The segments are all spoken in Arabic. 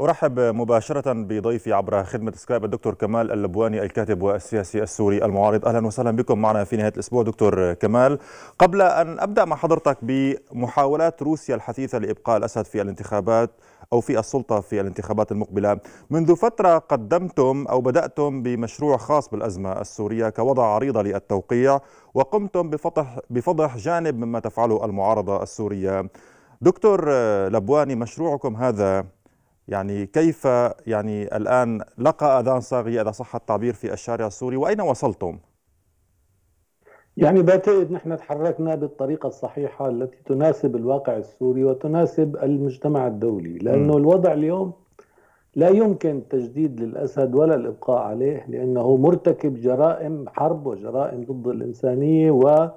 أرحب مباشرة بضيفي عبر خدمة سكايب الدكتور كمال اللبواني الكاتب والسياسي السوري المعارض. أهلا وسهلا بكم معنا في نهاية الأسبوع دكتور كمال. قبل أن أبدأ مع حضرتك بمحاولات روسيا الحثيثة لإبقاء الأسد في الانتخابات أو في السلطة في الانتخابات المقبلة منذ فترة قدمتم أو بدأتم بمشروع خاص بالأزمة السورية كوضع عريضة للتوقيع وقمتم بفضح, بفضح جانب مما تفعله المعارضة السورية. دكتور لبواني مشروعكم هذا يعني كيف يعني الآن لقى أذان صاغية إذا صح التعبير في الشارع السوري وأين وصلتم؟ يعني بعتقد نحن تحركنا بالطريقة الصحيحة التي تناسب الواقع السوري وتناسب المجتمع الدولي لأنه م. الوضع اليوم لا يمكن تجديد للأسد ولا الإبقاء عليه لأنه مرتكب جرائم حرب وجرائم ضد الإنسانية و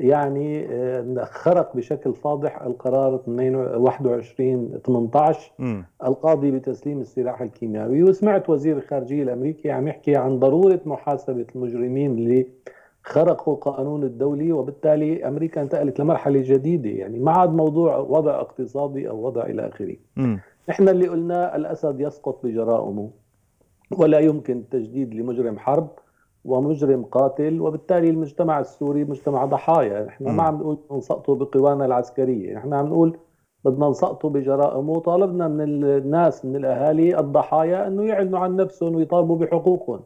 يعني آه، خرق بشكل فاضح القرار 21 18 م. القاضي بتسليم السلاح الكيميائي وسمعت وزير الخارجية الأمريكي عم يحكي عن ضرورة محاسبة المجرمين اللي خرقوا القانون الدولي وبالتالي أمريكا انتقلت لمرحلة جديدة يعني ما عاد موضوع وضع اقتصادي أو وضع إلى آخره. نحن اللي قلناه الأسد يسقط بجرائمه ولا يمكن تجديد لمجرم حرب ومجرم قاتل وبالتالي المجتمع السوري مجتمع ضحايا. نحن ما عم نقول نسقطه بقوانا العسكرية. نحن عم نقول بدنا نسقطه بجرائمه وطالبنا من الناس من الأهالي الضحايا إنه يعلنوا عن نفسهم ويطالبوا بحقوقهم.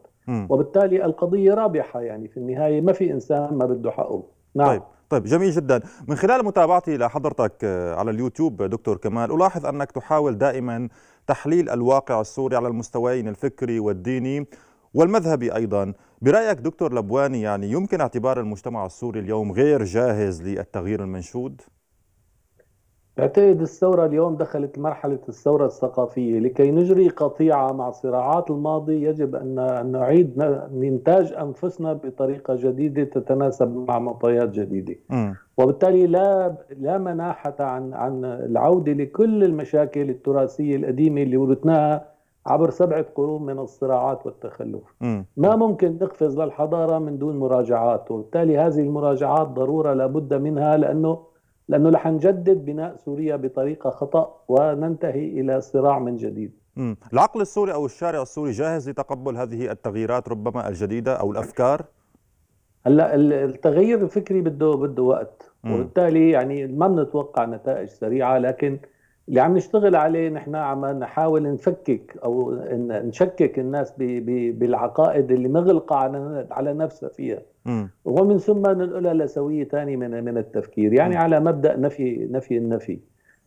وبالتالي القضية رابحة يعني. في النهاية ما في إنسان ما بده حقه. نعم. طيب. طيب جميل جدا. من خلال متابعتي لحضرتك على اليوتيوب دكتور كمال ألاحظ أنك تحاول دائما تحليل الواقع السوري على المستويين الفكري والديني. والمذهبي أيضا برأيك دكتور لبواني يعني يمكن اعتبار المجتمع السوري اليوم غير جاهز للتغيير المنشود؟ بعتقد الثورة اليوم دخلت مرحلة الثورة الثقافية لكي نجري قطيعة مع صراعات الماضي يجب أن نعيد إنتاج أنفسنا بطريقة جديدة تتناسب مع معطيات جديدة م. وبالتالي لا لا مناحة عن عن العودة لكل المشاكل التراثية القديمة اللي ورثناها عبر سبعة قرون من الصراعات والتخلف م. ما ممكن نقفز للحضارة من دون مراجعات وبالتالي هذه المراجعات ضرورة لابد منها لأنه لأنه رح نجدد بناء سوريا بطريقة خطأ وننتهي إلى صراع من جديد م. العقل السوري أو الشارع السوري جاهز لتقبل هذه التغييرات ربما الجديدة أو الأفكار؟ هلأ التغيير الفكري بده بده وقت. وبالتالي يعني ما بنتوقع نتائج سريعة لكن اللي عم نشتغل عليه نحن عم نحاول نفكك أو نشكك الناس بالعقائد اللي مغلقه على على نفسها فيها م. ومن ثم ننقلها لسوية ثانية من من التفكير يعني م. على مبدأ نفي نفي النفي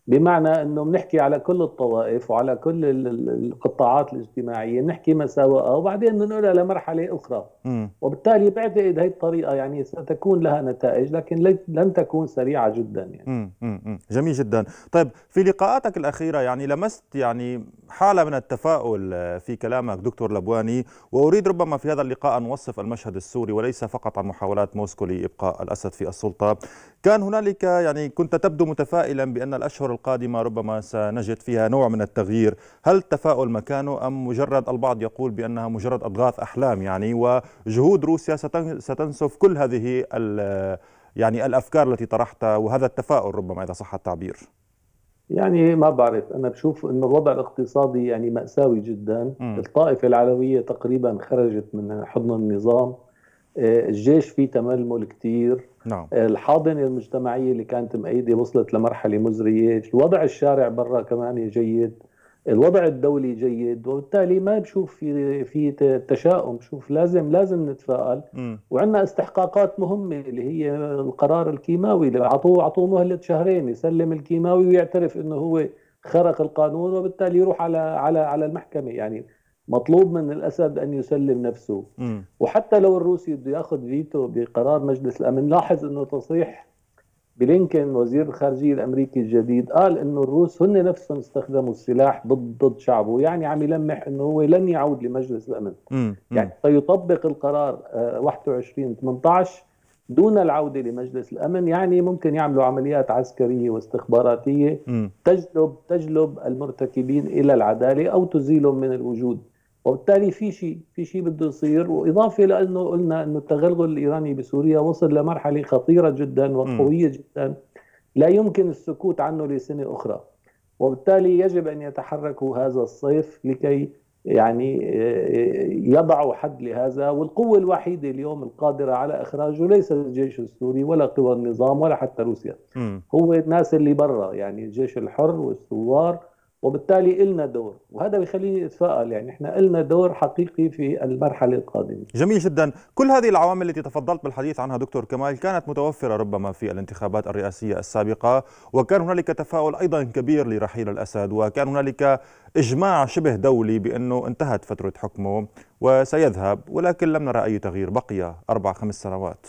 بمعنى إنه بنحكي على كل الطوائف وعلى كل القطاعات الاجتماعية بنحكي مساوئها وبعدين ننقلها لمرحلة أخرى م. وبالتالي بعتقد هي الطريقة يعني ستكون لها نتائج لكن لن تكون سريعة جدا يعني م. م. جميل جدا طيب في لقاءاتك الأخيرة يعني لمست يعني حالة من التفاؤل في كلامك دكتور لبواني وأريد ربما في هذا اللقاء أن أوصف المشهد السوري وليس فقط عن محاولات موسكو لإبقاء الأسد في السلطة كان هنالك يعني كنت تبدو متفائلا بأن الأشهر القادمة ربما سنجد فيها نوع من التغيير. هل التفاؤل مكانه أم مجرد البعض يقول بأنها مجرد أضغاث أحلام يعني؟ وجهود روسيا ستنسف كل هذه يعني الأفكار التي طرحتها وهذا التفاؤل ربما إذا صح التعبير. يعني ما بعرف أنا بشوف انه الوضع الاقتصادي يعني مأساوي جدا. م. الطائفة العلوية تقريبا خرجت من حضن النظام. آه، الجيش فيه تململ كثير نعم. الحاضنه المجتمعيه اللي كانت مأيدة وصلت لمرحلة مزرية، الوضع الشارع برا كمان جيد، الوضع الدولي جيد وبالتالي ما بشوف في في تشاؤم بشوف لازم لازم نتفائل. وعندنا استحقاقات مهمة اللي هي القرار الكيماوي اللي اعطوه اعطوه مهلة شهرين يسلم الكيماوي ويعترف إنه هو خرق القانون وبالتالي يروح على على على المحكمة. يعني مطلوب من الأسد أن يسلم نفسه م. وحتى لو الروسي بده يأخذ فيتو بقرار مجلس الأمن لاحظ إنه تصريح بلينكن وزير الخارجية الأمريكي الجديد قال إنه الروس هن نفسهم استخدموا السلاح ضد ضد شعبه يعني عم يلمح إنه هو لن يعود لمجلس الأمن م. يعني سيطبق القرار 21 آه، 18 دون العودة لمجلس الأمن يعني ممكن يعملوا عمليات عسكرية واستخباراتية م. تجلب تجلب المرتكبين إلى العدالة أو تزيلهم من الوجود وبالتالي في شيء في شيء بده يصير وإضافة لأنه قلنا إنه التغلغل الإيراني بسوريا وصل لمرحلة خطيرة جدا وقوية جدا. لا يمكن السكوت عنه لسنة أخرى. وبالتالي يجب أن يتحركوا هذا الصيف لكي يعني يضعوا حد لهذا. والقوة الوحيدة اليوم القادرة على إخراجه ليس الجيش السوري ولا قوى النظام ولا حتى روسيا. م. هو الناس اللي برا يعني الجيش الحر والثوار وبالتالي إلنا دور. وهذا بيخليني أتفائل يعني إحنا إلنا دور حقيقي في المرحلة القادمة. جميل جدا. كل هذه العوامل التي تفضلت بالحديث عنها دكتور كمال كانت متوفرة ربما في الانتخابات الرئاسية السابقة وكان هنالك تفاؤل أيضا كبير لرحيل الأسد وكان هنالك إجماع شبه دولي بأنه انتهت فترة حكمه وسيذهب ولكن لم نرى أي تغيير. بقي أربع خمس سنوات.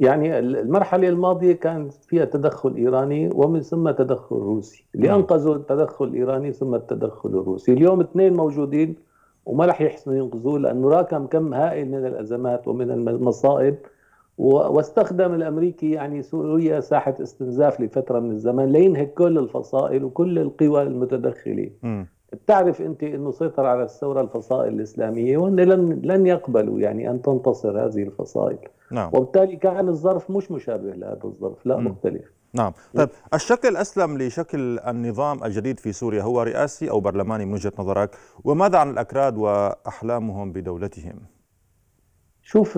يعني المرحلة الماضية كان فيها تدخل إيراني ومن ثم تدخل روسي. اللي أنقذوا التدخل الإيراني ثم التدخل الروسي. اليوم اثنين موجودين وما رح يحسنوا ينقذوه لأنه راكم كم هائل من الأزمات ومن المصائب واستخدم الأمريكي يعني سوريا ساحة استنزاف لفترة من الزمن لينهك كل الفصائل وكل القوى المتدخله. بتعرف أنت إنه سيطر على الثورة الفصائل الإسلامية وان لن لن يقبلوا يعني أن تنتصر هذه الفصائل. نعم. وبالتالي كان الظرف مش مشابه لهذا الظرف لا م. مختلف نعم طيب الشكل الأسلم لشكل النظام الجديد في سوريا هو رئاسي أو برلماني من وجهة نظرك وماذا عن الأكراد وأحلامهم بدولتهم شوف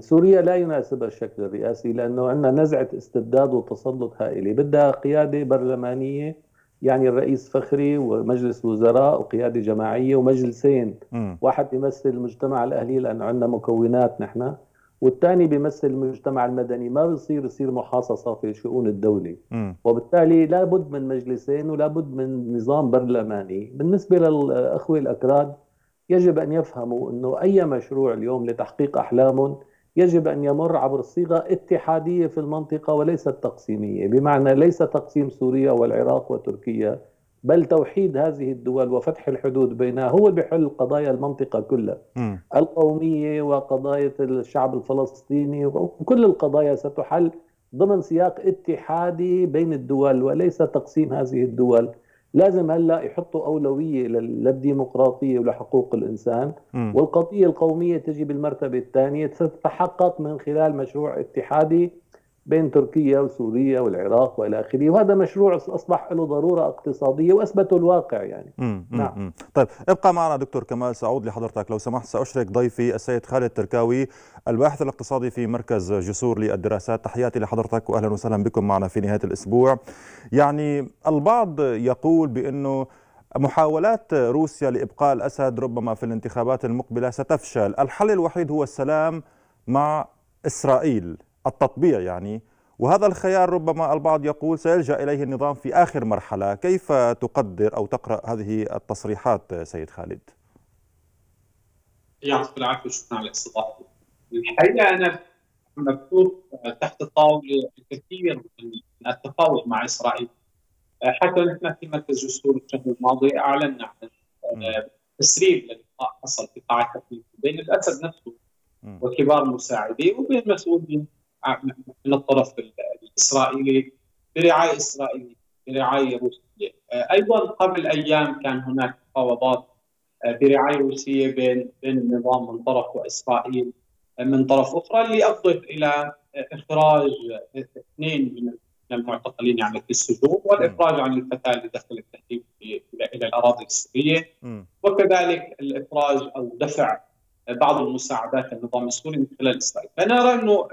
سوريا لا يناسبها الشكل الرئاسي لأنه عندنا نزعة استبداد وتسلط هائلة بدها قيادة برلمانية يعني الرئيس فخري ومجلس وزراء وقيادة جماعية ومجلسين م. واحد يمثل المجتمع الأهلي لأنه عندنا مكونات نحن والثاني بيمثل المجتمع المدني ما بصير يصير محاصصة في شؤون الدولة م. وبالتالي لابد من مجلسين ولابد من نظام برلماني بالنسبة للأخوة الأكراد يجب أن يفهموا أنه أي مشروع اليوم لتحقيق أحلامهم يجب أن يمر عبر صيغة اتحادية في المنطقة وليست تقسيمية. بمعنى ليس تقسيم سوريا والعراق وتركيا بل توحيد هذه الدول وفتح الحدود بينها هو بحل قضايا المنطقة كلها. م. القومية وقضايا الشعب الفلسطيني وكل القضايا ستحل ضمن سياق اتحادي بين الدول وليس تقسيم هذه الدول. لازم هلا يحطوا أولوية للديمقراطية ولحقوق الإنسان م. والقضية القومية تجي بالمرتبة الثانية تتحقق من خلال مشروع اتحادي بين تركيا وسوريا والعراق والى آخره. وهذا مشروع أصبح له ضرورة اقتصادية واثبته الواقع يعني. مم. نعم. مم. طيب ابقى معنا دكتور كمال سأعود لحضرتك. لو سمحت سأشرك ضيفي السيد خالد تركاوي الباحث الاقتصادي في مركز جسور للدراسات. تحياتي لحضرتك واهلا وسهلا بكم معنا في نهاية الأسبوع. يعني البعض يقول بأنه محاولات روسيا لإبقاء الأسد ربما في الانتخابات المقبلة ستفشل. الحل الوحيد هو السلام مع إسرائيل. التطبيع يعني وهذا الخيار ربما البعض يقول سيلجأ إليه النظام في آخر مرحلة، كيف تقدر أو تقرأ هذه التصريحات سيد خالد؟ يعطيك العافية شكرا على الاستضافة. الحقيقة أنا مكتوب تحت الطاوله الكثير من التفاوض مع إسرائيل. حتى نحن في مركز جسور الشهر الماضي أعلنا عن تسريب للقاء حصل في قاعة بين الأسد نفسه وكبار مساعديه وبين مسؤولين من الطرف الإسرائيلي برعاية اسرائيليه برعاية روسية. أيضا قبل أيام كان هناك مفاوضات برعاية روسية بين بين النظام من طرف واسرائيل من طرف أخرى اللي افضت إلى إخراج اثنين من المعتقلين يعني في السجون والافراج عن الفتاة اللي دخل التهديد إلى الأراضي السورية. وكذلك الافراج أو دفع بعض المساعدات النظام السوري من خلال اسرائيل، فانا أرى إنه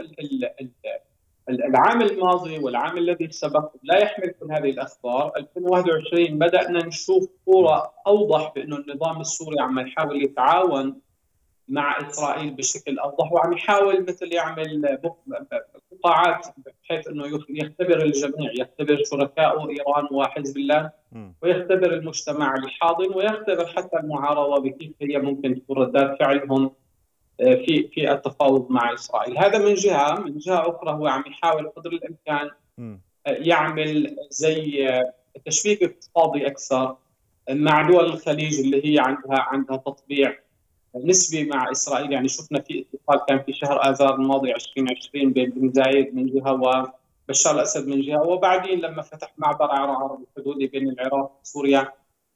العام الماضي والعام الذي سبق لا يحمل كل هذه الأخبار، 2021 بدأنا نشوف صورة أوضح بانه النظام السوري عم يحاول يتعاون مع إسرائيل بشكل أوضح وعم يحاول مثل يعمل فقاعات بحيث إنه يختبر الجميع يختبر شركائه إيران وحزب الله. ويختبر المجتمع الحاضن ويختبر حتى المعارضة بكيف هي ممكن تكون ردات فعلهم آه، في في التفاوض مع إسرائيل، هذا من جهة، من جهة أخرى هو عم يحاول قدر الإمكان آه، يعمل زي آه، تشبيك اقتصادي أكثر مع دول الخليج اللي هي عندها عندها تطبيع نسبي مع إسرائيل. يعني شفنا في اتصال كان في شهر آذار الماضي 2020 بين بن زايد من جهة وبشار الأسد من جهة. وبعدين لما فتح معبر عرعر الحدودي بين العراق وسوريا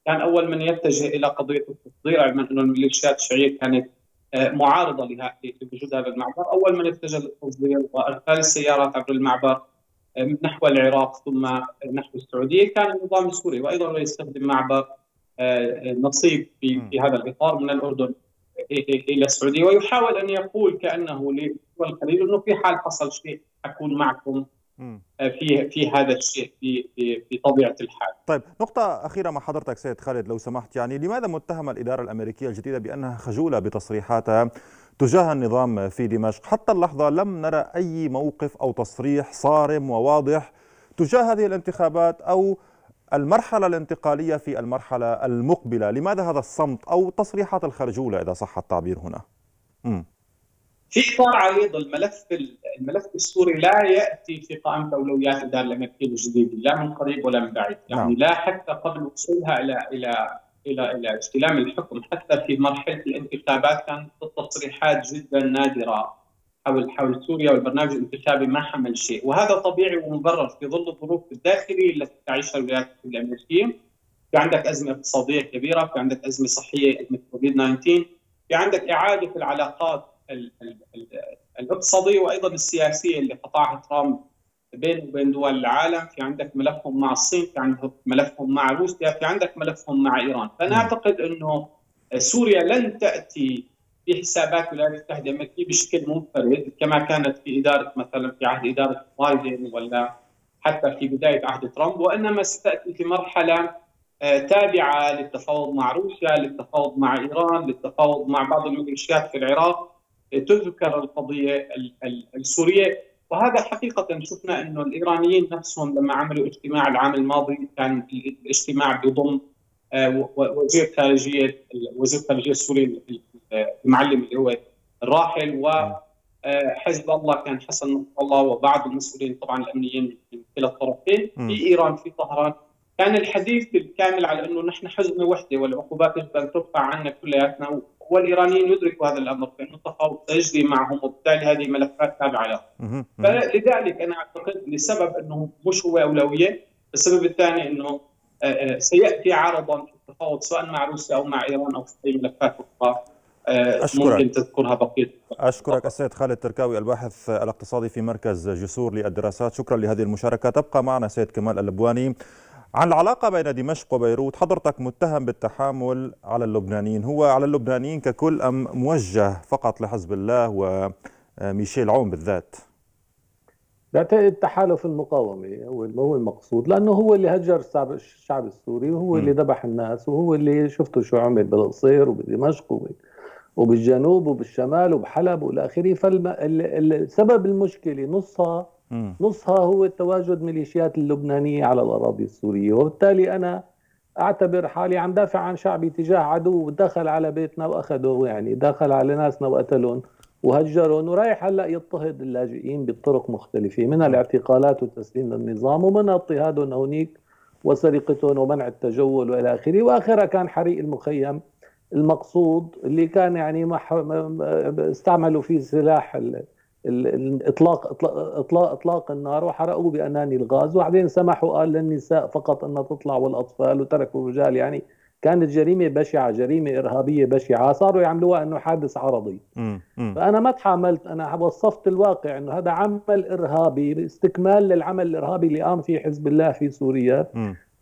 كان أول من يتجه إلى قضية التصدير من انه الميليشيات الشيعيه كانت آه، معارضة لوجود هذا المعبر، أول من اتجه للتصدير وإرسال السيارات عبر المعبر نحو العراق ثم نحو السعودية كان النظام السوري وأيضا يستخدم معبر نصيب في في هذا الإطار من الأردن إلى السعودية. ويحاول أن يقول كأنه لدول الخليج إنه في حال حصل شيء أكون معكم في في هذا الشيء في في في طبيعة الحال. طيب نقطة أخيرة مع حضرتك سيد خالد لو سمحت. يعني لماذا متهمة الإدارة الأمريكية الجديدة بأنها خجولة بتصريحاتها تجاه النظام في دمشق؟ حتى اللحظة لم نرى أي موقف أو تصريح صارم وواضح تجاه هذه الانتخابات أو المرحلة الانتقالية في المرحلة المقبلة. لماذا هذا الصمت أو تصريحات الخرجولة إذا صح التعبير هنا؟ م. في اطار عريض الملف الملف السوري لا يأتي في قائمه أولويات الاداره الامريكيه الجديده لا من قريب ولا من بعيد، يعني نعم. لا حتى قبل وصولها إلى إلى إلى إلى استلام الحكم حتى في مرحلة الانتخابات كانت التصريحات جدا نادرة حول حول سوريا والبرنامج الانتخابي ما حمل شيء، وهذا طبيعي ومبرر في ظل الظروف الداخلية التي تعيشها الولايات المتحدة الأمريكية. في عندك أزمة اقتصادية كبيرة، في عندك أزمة صحية ازمه كوفيد 19، في عندك إعادة في العلاقات الاقتصادية وأيضا السياسية اللي قطعها ترامب بين وبين دول العالم. في عندك ملفهم مع الصين في عندك ملفهم مع روسيا في عندك ملفهم مع إيران. فأنا أعتقد إنه سوريا لن تأتي في حسابات الولايات المتحده الامريكيه بشكل منفرد كما كانت في إدارة مثلا في عهد إدارة بايدن ولا حتى في بداية عهد ترامب وإنما ستأتي في مرحلة تابعة للتفاوض مع روسيا، للتفاوض مع إيران، للتفاوض مع بعض الميليشيات في العراق. تذكر القضية السورية. وهذا حقيقة شفنا إنه الإيرانيين نفسهم لما عملوا اجتماع العام الماضي كان الاجتماع بيضم وزير خارجيه وزير الخارجية السوري المعلم اللي هو الراحل وحزب الله كان حسن نصر الله وبعض المسؤولين طبعا الأمنيين من كلا الطرفين في إيران في طهران. كان الحديث بالكامل على إنه نحن حزمه وحدة والعقوبات يجب ان ترفع عنا كلياتنا والإيرانيين يدركوا هذا الأمر فإنه التفاوض سيجري معهم وبالتالي هذه ملفات تابعة لهم. فلذلك أنا أعتقد لسبب إنه مش هو أولوية، السبب الثاني إنه سيأتي عرضا في التفاوض سواء مع روسيا أو مع إيران أو في أي ملفات أخرى أشكرك. ممكن تذكرها بقية أشكرك السيد خالد تركاوي الباحث الاقتصادي في مركز جسور للدراسات. شكرا لهذه المشاركة. تبقى معنا سيد كمال اللبواني عن العلاقة بين دمشق وبيروت حضرتك متهم بالتحامل على اللبنانيين. هو على اللبنانيين ككل أم موجه فقط لحزب الله وميشيل عون بالذات؟ بعتقد التحالف المقاومة هو هو المقصود لأنه هو اللي هجر الشعب, السوري وهو م. اللي ذبح الناس وهو اللي شفتوا شو عمل بالقصير وبدمشق وبالجنوب وبالشمال وبحلب والى اخره فالسبب المشكلة نصها نصها هو تواجد ميليشيات اللبنانية على الأراضي السورية وبالتالي أنا أعتبر حالي عم دافع عن شعبي تجاه عدو دخل على بيتنا وأخذه يعني دخل على ناسنا وقتلهم وهجرهم ورايح هلأ يضطهد اللاجئين بطرق مختلفة منها الاعتقالات والتسليم للنظام ومنها اضطهادهم هونيك وسرقتهم ومنع التجول وإلى آخره. وآخرها كان حريق المخيم المقصود اللي كان يعني استعملوا فيه سلاح الاطلاق اطلاق اطلاق النار وحرقوه بأناني الغاز. وبعدين سمحوا قال للنساء فقط انها تطلع والأطفال وتركوا الرجال. يعني كانت جريمة بشعة جريمة إرهابية بشعة. صاروا يعملوها إنه حادث عرضي. فأنا ما تحاملت. أنا وصفت الواقع إنه هذا عمل إرهابي استكمال للعمل الإرهابي اللي قام فيه حزب الله في سوريا.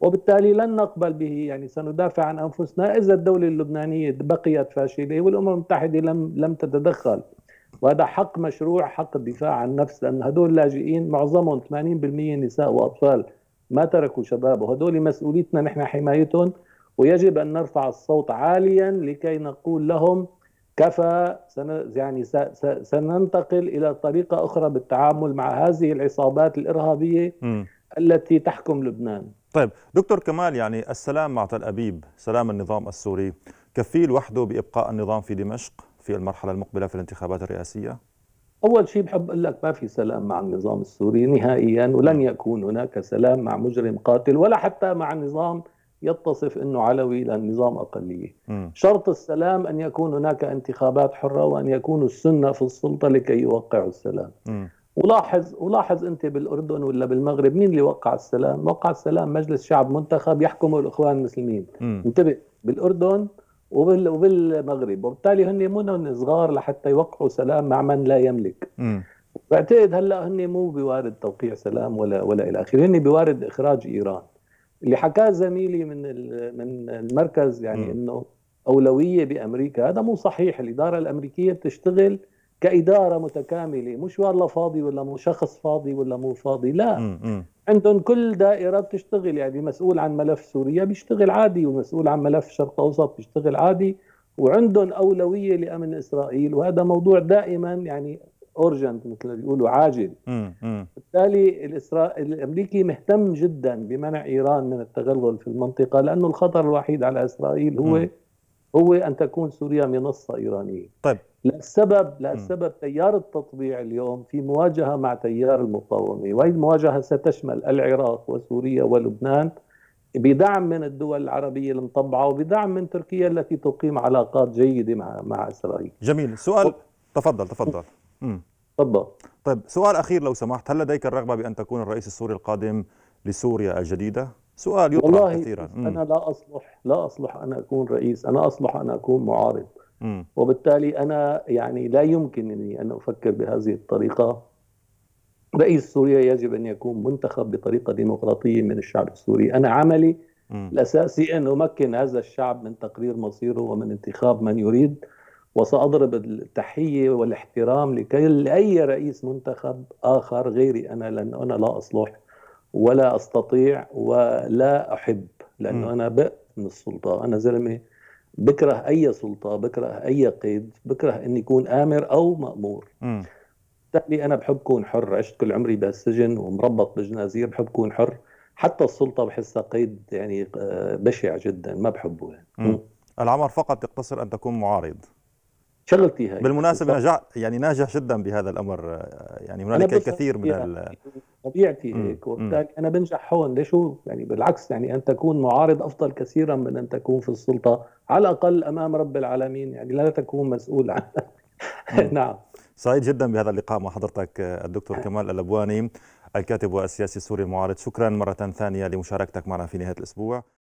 وبالتالي لن نقبل به. يعني سندافع عن أنفسنا. إذا الدولة اللبنانية بقيت فاشلة والأمم المتحدة لم لم تتدخل. وهذا حق مشروع حق الدفاع عن النفس لأن هدول اللاجئين معظمهم 80% نساء وأطفال ما تركوا شباب وهدول مسؤوليتنا نحن حمايتهم ويجب أن نرفع الصوت عاليا لكي نقول لهم كفى سن يعني سننتقل إلى طريقة أخرى بالتعامل مع هذه العصابات الإرهابية م. التي تحكم لبنان. طيب دكتور كمال يعني السلام مع تل أبيب سلام النظام السوري. كفيل وحده بإبقاء النظام في دمشق؟ في المرحلة المقبلة في الانتخابات الرئاسية؟ أول شيء بحب أقول لك ما في سلام مع النظام السوري نهائيا ولن يكون هناك سلام مع مجرم قاتل ولا حتى مع نظام يتصف أنه علوي لأن نظام أقلية م. شرط السلام أن يكون هناك انتخابات حرة وأن يكونوا السنة في السلطة لكي يوقعوا السلام م. ولاحظ ولاحظ أنت بالأردن ولا بالمغرب مين اللي وقع السلام؟ وقع السلام مجلس شعب منتخب يحكمه الإخوان المسلمين انتبه بالأردن وبالمغرب. وبالتالي هن منهم صغار لحتى يوقعوا سلام مع من لا يملك. م. بعتقد هلأ هن مو بوارد توقيع سلام ولا ولا إلى آخره. هن بوارد إخراج إيران. اللي حكاه زميلي من من المركز يعني. إنه أولوية بأمريكا. هذا مو صحيح. الإدارة الأمريكية بتشتغل كإدارة متكاملة مش والله فاضي ولا مو شخص فاضي ولا مو فاضي لا م. م. عندهم كل دائرة بتشتغل يعني مسؤول عن ملف سوريا بيشتغل عادي ومسؤول عن ملف الشرق الاوسط بيشتغل عادي وعندهم أولوية لأمن إسرائيل وهذا موضوع دائما يعني اورجنت مثل ما بيقولوا عاجل بالتالي الإسرائيل الأمريكي مهتم جدا بمنع إيران من التغلغل في المنطقة لأنه الخطر الوحيد على إسرائيل هو م. هو أن تكون سوريا منصة إيرانية طيب للسبب للسبب تيار التطبيع اليوم في مواجهة مع تيار المقاومة وهي المواجهة ستشمل العراق وسوريا ولبنان بدعم من الدول العربية المطبعه وبدعم من تركيا التي تقيم علاقات جيدة مع مع إسرائيل. جميل. سؤال و... تفضل تفضل. تفضل. طيب سؤال أخير لو سمحت. هل لديك الرغبة بأن تكون الرئيس السوري القادم لسوريا الجديدة؟ سؤال يطرح والله كثيرا. أنا لا أصلح لا أصلح أن أكون رئيس أنا أصلح أن أكون معارض. وبالتالي أنا يعني لا يمكنني أن أفكر بهذه الطريقة. رئيس سوريا يجب أن يكون منتخب بطريقة ديمقراطية من الشعب السوري. أنا عملي مم. الأساسي أن أمكن هذا الشعب من تقرير مصيره ومن انتخاب من يريد وسأضرب التحية والاحترام لكل أي رئيس منتخب آخر غيري. أنا لأن أنا لا أصلح ولا أستطيع ولا أحب لأنه أنا بأ من السلطة. أنا زلمة بكره أي سلطة بكره أي قيد بكره أني أكون آمر أو مأمور. بالتالي أنا بحب كون حر عشت كل عمري بالسجن ومربط بجنازير بحب كون حر. حتى السلطة بحسها قيد يعني بشع جدا ما بحبه يعني. العمر فقط يقتصر أن تكون معارض. شغلتي هاي. بالمناسبة نجح يعني ناجح جدا بهذا الأمر. يعني هنالك الكثير من ال... طبيعتي هيك. وبالتالي أنا بنجح هون. ليش يعني بالعكس يعني أن تكون معارض أفضل كثيرا من أن تكون في السلطة. على الأقل أمام رب العالمين. يعني لا تكون مسؤول عن نعم. سعيد جدا بهذا اللقاء مع حضرتك الدكتور كمال اللبواني الكاتب والسياسي السوري المعارض. شكرا مرة ثانية لمشاركتك معنا في نهاية الأسبوع.